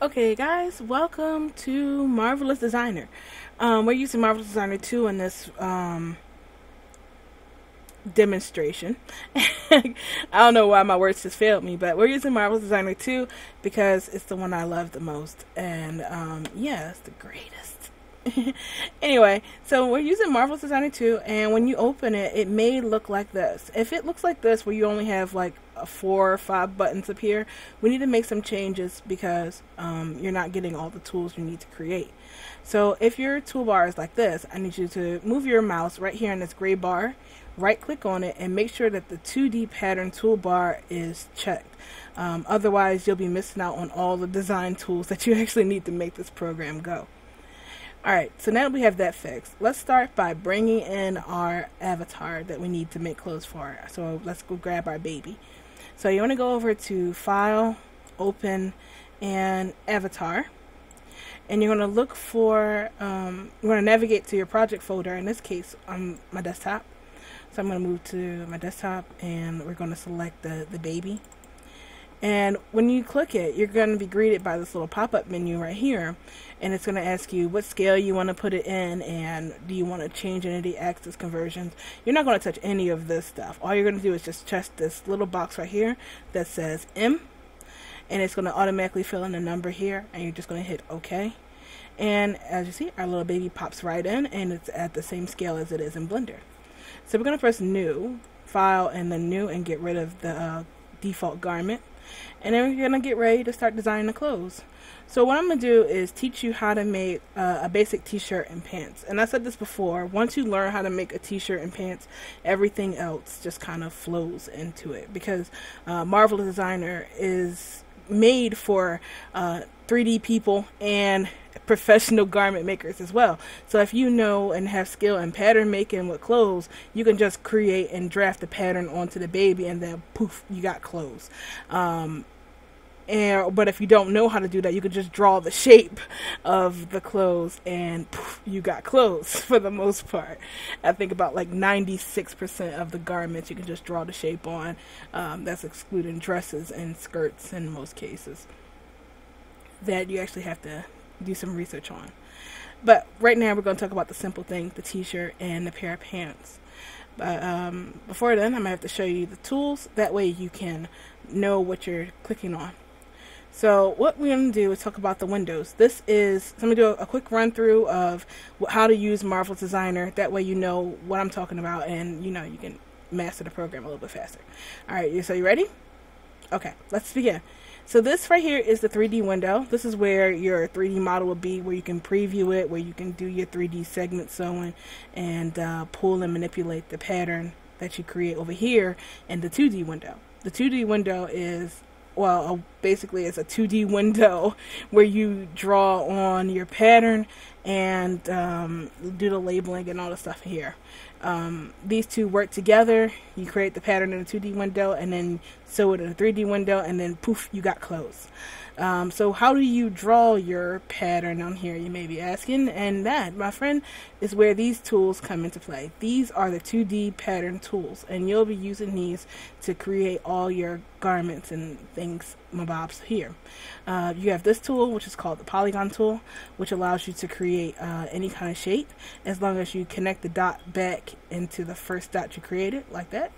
Okay, guys, welcome to Marvelous Designer. Um, we're using Marvelous Designer 2 in this um, demonstration. I don't know why my words just failed me, but we're using Marvelous Designer 2 because it's the one I love the most. And um, yeah, it's the greatest. anyway, so we're using Marvelous Designer 2, and when you open it, it may look like this. If it looks like this, where you only have like four or five buttons here, we need to make some changes because um, you're not getting all the tools you need to create. So if your toolbar is like this, I need you to move your mouse right here in this gray bar, right click on it, and make sure that the 2D pattern toolbar is checked. Um, otherwise, you'll be missing out on all the design tools that you actually need to make this program go. Alright, so now that we have that fixed, let's start by bringing in our avatar that we need to make clothes for. So let's go grab our baby. So you want to go over to File, Open, and Avatar. And you're going to look for, um, you're going to navigate to your project folder, in this case on my desktop. So I'm going to move to my desktop and we're going to select the, the baby. And when you click it, you're going to be greeted by this little pop-up menu right here. And it's going to ask you what scale you want to put it in and do you want to change any of the axis conversions. You're not going to touch any of this stuff. All you're going to do is just check this little box right here that says M. And it's going to automatically fill in the number here. And you're just going to hit OK. And as you see, our little baby pops right in and it's at the same scale as it is in Blender. So we're going to press New, File, and then New and get rid of the uh, default garment and then we're gonna get ready to start designing the clothes. So what I'm gonna do is teach you how to make uh, a basic t-shirt and pants. And I said this before, once you learn how to make a t-shirt and pants, everything else just kind of flows into it because uh, Marvelous Designer is made for uh, 3D people and professional garment makers as well. So if you know and have skill in pattern making with clothes, you can just create and draft the pattern onto the baby, and then poof, you got clothes. Um, and but if you don't know how to do that, you can just draw the shape of the clothes, and poof, you got clothes for the most part. I think about like 96% of the garments you can just draw the shape on. Um, that's excluding dresses and skirts in most cases. That you actually have to do some research on. But right now we're going to talk about the simple thing, the t-shirt and the pair of pants. But um, before then, I'm going to have to show you the tools. That way you can know what you're clicking on. So what we're going to do is talk about the windows. This is, so I'm going to do a, a quick run through of how to use Marvelous Designer. That way you know what I'm talking about and you know you can master the program a little bit faster. Alright, so you ready? Okay, let's begin. So this right here is the 3D window. This is where your 3D model will be, where you can preview it, where you can do your 3D segment sewing and uh, pull and manipulate the pattern that you create over here in the 2D window. The 2D window is well, basically it's a 2D window where you draw on your pattern and um, do the labeling and all the stuff here. Um, these two work together. You create the pattern in a 2D window and then sew it in a 3D window, and then poof, you got clothes. Um, so how do you draw your pattern on here, you may be asking? And that, my friend, is where these tools come into play. These are the 2D pattern tools, and you'll be using these to create all your garments and things, mabobs here. Uh, you have this tool, which is called the polygon tool, which allows you to create uh, any kind of shape as long as you connect the dot back into the first dot you created, like that.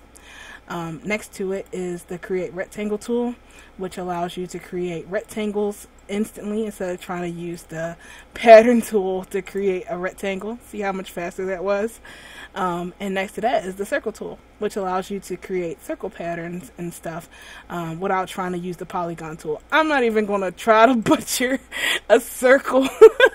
Um, next to it is the create rectangle tool, which allows you to create rectangles instantly instead of trying to use the pattern tool to create a rectangle. See how much faster that was? Um, and next to that is the circle tool, which allows you to create circle patterns and stuff um, without trying to use the polygon tool. I'm not even going to try to butcher a circle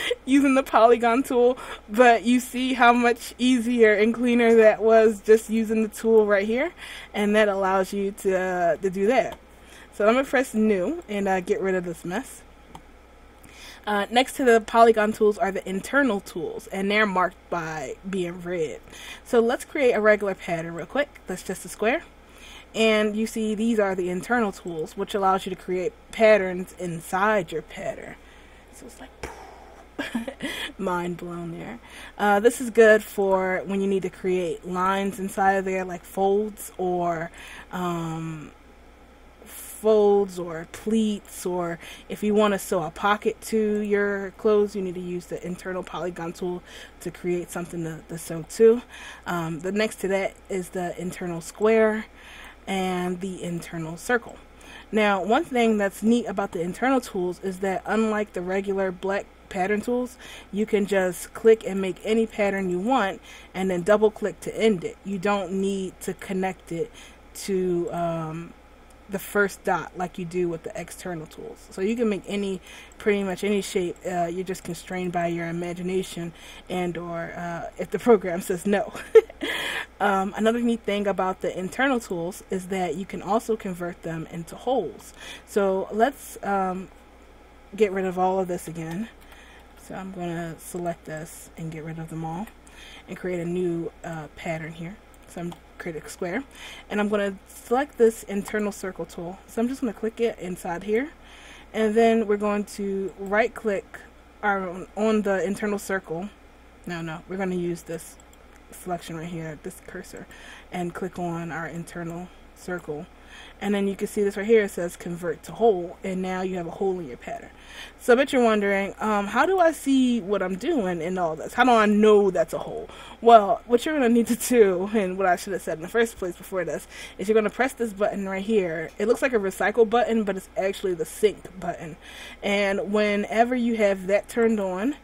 using the polygon tool, but you see how much easier and cleaner that was just using the tool right here, and that allows you to, uh, to do that. So I'm going to press new and uh, get rid of this mess. Uh, next to the polygon tools are the internal tools, and they're marked by being red. So let's create a regular pattern real quick. That's just a square. And you see these are the internal tools, which allows you to create patterns inside your pattern. So it's like mind blown there. Uh, this is good for when you need to create lines inside of there, like folds or um, folds or pleats, or if you want to sew a pocket to your clothes, you need to use the internal polygon tool to create something to, to sew to. Um, the next to that is the internal square and the internal circle. Now, one thing that's neat about the internal tools is that unlike the regular black pattern tools, you can just click and make any pattern you want and then double click to end it. You don't need to connect it to um, the first dot like you do with the external tools. So you can make any, pretty much any shape. Uh, you're just constrained by your imagination and or uh, if the program says no. um, another neat thing about the internal tools is that you can also convert them into holes. So let's um, get rid of all of this again. So I'm going to select this and get rid of them all and create a new uh, pattern here. So I'm create a square and I'm going to select this internal circle tool. So I'm just going to click it inside here and then we're going to right click our, on the internal circle. No, no, we're going to use this selection right here, this cursor, and click on our internal circle. And then you can see this right here it says convert to hole and now you have a hole in your pattern. So I bet you're wondering um, how do I see what I'm doing in all this? How do I know that's a hole? Well what you're to need to do and what I should have said in the first place before this is you're to press this button right here. It looks like a recycle button but it's actually the sync button. And whenever you have that turned on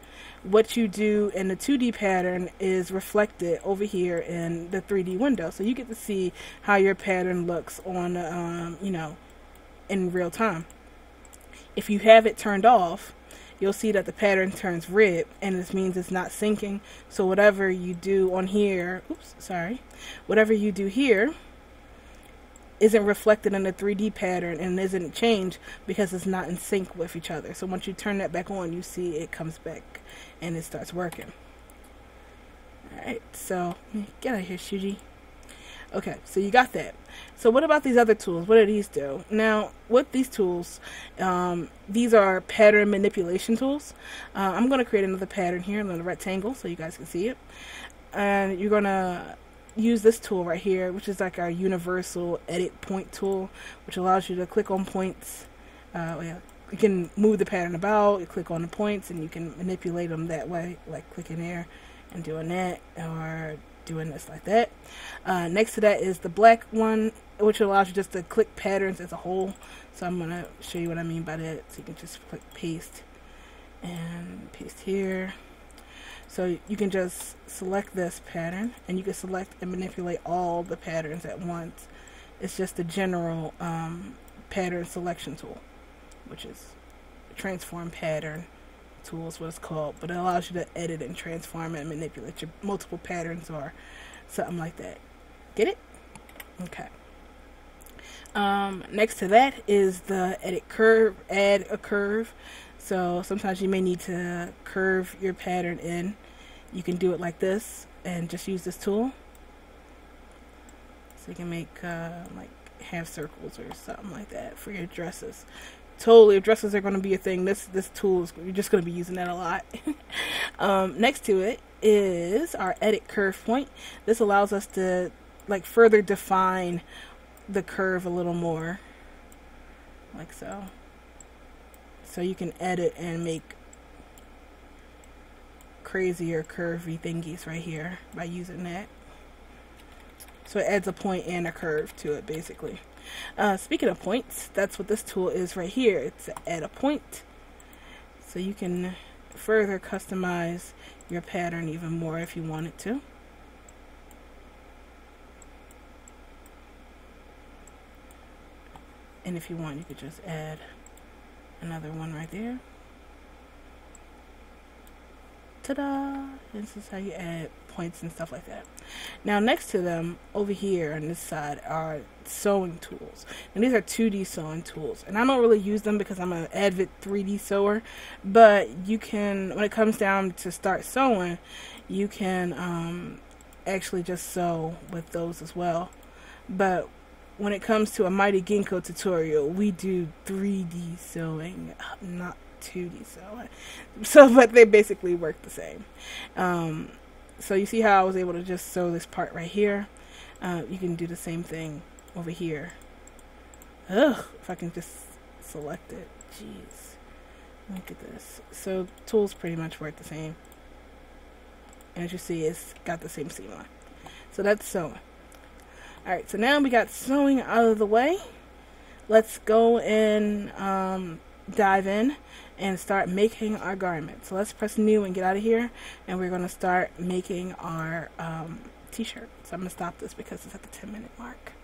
what you do in the 2D pattern is reflected over here in the 3D window. So you get to see how your pattern looks on, um, you know, in real time. If you have it turned off, you'll see that the pattern turns red and this means it's not syncing. So whatever you do on here, oops, sorry, whatever you do here isn't reflected in the 3D pattern and isn't changed because it's not in sync with each other. So once you turn that back on, you see it comes back and it starts working. Alright, so get out of here, Shuji. Okay, so you got that. So what about these other tools? What do these do? Now, with these tools, um, these are pattern manipulation tools. Uh, I'm going to create another pattern here, another rectangle, so you guys can see it. And you're going to use this tool right here, which is like our universal edit point tool, which allows you to click on points. Uh, you can move the pattern about, you click on the points, and you can manipulate them that way, like clicking there and doing that, or doing this like that. Uh, next to that is the black one, which allows you just to click patterns as a whole. So I'm going to show you what I mean by that. So you can just click paste and paste here so you can just select this pattern and you can select and manipulate all the patterns at once. It's just a general um, pattern selection tool, which is transform pattern tool is what it's called, but it allows you to edit and transform and manipulate your multiple patterns or something like that. Get it? Okay. Um, next to that is the edit curve, add a curve. So sometimes you may need to curve your pattern in. You can do it like this and just use this tool. So you can make uh, like half circles or something like that for your dresses. Totally, dresses are going to be a thing, this this tool is you're just going to be using that a lot. um, next to it is our edit curve point. This allows us to like further define the curve a little more, like so. So you can edit and make crazier curvy thingies right here by using that. So it adds a point and a curve to it basically. Uh, speaking of points, that's what this tool is right here. It's add a point. So you can further customize your pattern even more if you wanted to. And if you want, you could just add another one right there. Ta-da! This is how you add points and stuff like that. Now next to them, over here on this side, are sewing tools. And these are 2D sewing tools. And I don't really use them because I'm an avid 3D sewer. But you can, when it comes down to start sewing, you can um, actually just sew with those as well. But when it comes to a Mighty Ginkgo tutorial, we do 3D sewing, not 2D sewing. So, but they basically work the same. Um, so you see how I was able to just sew this part right here. Uh, you can do the same thing over here Ugh, if I can just select it. Jeez. Look at this. So tools pretty much work the same. And as you see, it's got the same seam line. So that's sewing. Alright, so now we got sewing out of the way. Let's go and um, dive in and start making our garment. So let's press new and get out of here. And we're going to start making our um, t-shirt. So I'm going to stop this because it's at the 10 minute mark.